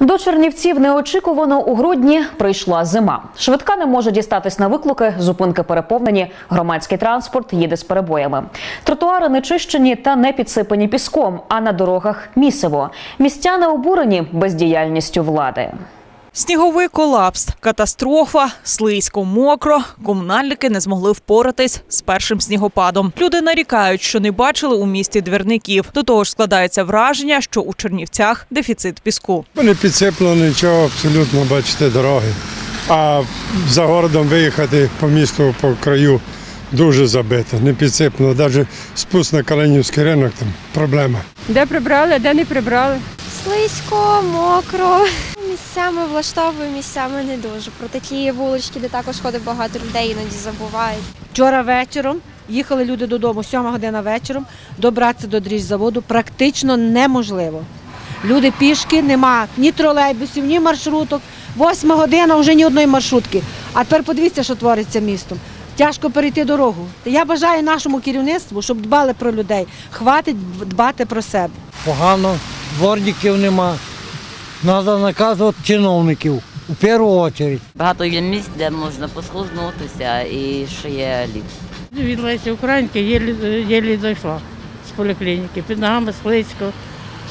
До Чернівців неочікувано у грудні прийшла зима. Швидка не може дістатись на виклики, зупинки переповнені, громадський транспорт їде з перебоями. Тротуари не чищені та не підсипані піском, а на дорогах місиво. Містяни обурені бездіяльністю влади. Сніговий колапс, катастрофа, слизько, мокро. Комунальники не змогли впоратись з першим снігопадом. Люди нарікають, що не бачили у місті двірників. До того ж складається враження, що у Чернівцях дефіцит піску. Не підсиплено нічого, абсолютно бачите дороги. А за городом виїхати по місту по краю дуже забито, не підсиплено. Навіть спуск на Калинівський ринок там проблема. Де прибрали, де не прибрали. Слизько, мокро. Місцями влаштовую, місцями не дуже. Про такі вулички, де також ходить багато людей, іноді забувають. Вчора вечором їхали люди додому, сьома година вечором, добратися до дріжзаводу практично неможливо. Люди пішки, нема ні тролейбусів, ні маршруток. Восьма година вже ні одної маршрутки. А тепер подивіться, що твориться містом. Тяжко перейти дорогу. Я бажаю нашому керівництву, щоб дбали про людей. Хватить дбати про себе. погано, дворників нема. Треба наказувати чиновників у першу чергу. Багато є місць, де можна посхознутися і ще є лід. Від Лесі Українки єлі, зайшла з поліклініки. Під ногами слизько,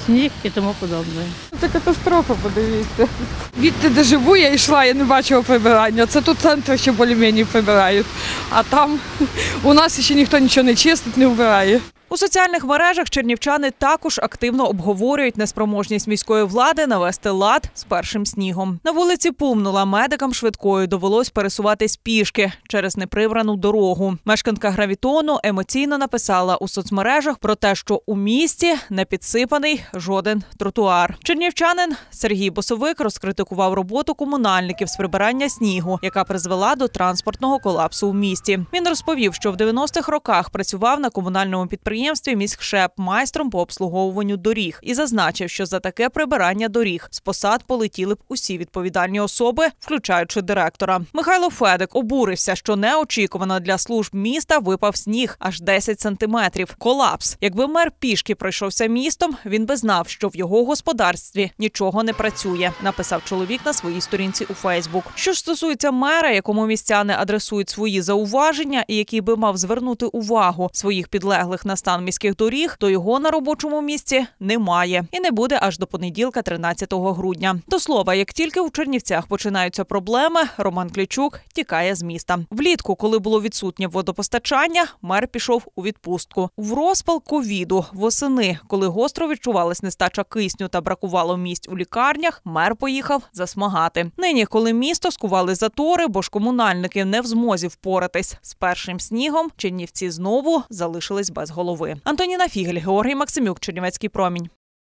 сніг і тому подобне. Це катастрофа, подивіться. Відти, де живу, я йшла, я не бачила прибирання. Це тут центр ще більш-менш прибирають. А там у нас ще ніхто нічого не чистить, не вбирає. У соціальних мережах чернівчани також активно обговорюють неспроможність міської влади навести лад з першим снігом. На вулиці Пумнула медикам швидкою довелось пересуватись пішки через неприбрану дорогу. Мешканка гравітону емоційно написала у соцмережах про те, що у місті не підсипаний жоден тротуар. Чернівчанин Сергій Босовик розкритикував роботу комунальників з прибирання снігу, яка призвела до транспортного колапсу у місті. Він розповів, що в 90-х роках працював на комунальному підприємстві міськшеп майстром по обслуговуванню доріг і зазначив, що за таке прибирання доріг з посад полетіли б усі відповідальні особи, включаючи директора. Михайло Федик обурився, що неочікувано для служб міста випав сніг аж 10 сантиметрів. Колапс. Якби мер пішки пройшовся містом, він би знав, що в його господарстві нічого не працює. Написав чоловік на своїй сторінці у Фейсбук. Що ж стосується мера, якому містяни адресують свої зауваження, і який би мав звернути увагу своїх підлеглих на стан міських доріг, то його на робочому місці немає і не буде аж до понеділка, 13 грудня. До слова, як тільки у Чернівцях починаються проблеми, Роман Клічук тікає з міста. Влітку, коли було відсутнє водопостачання, мер пішов у відпустку. В розпал ковіду восени, коли гостро відчувалась нестача кисню та бракувало місць у лікарнях, мер поїхав засмагати. Нині, коли місто скували затори, бо ж комунальники не в змозі впоратись з першим снігом, Чернівці знову залишились без голови. Антоніна Фігель, Георгій Максимюк, Чернівецький промінь.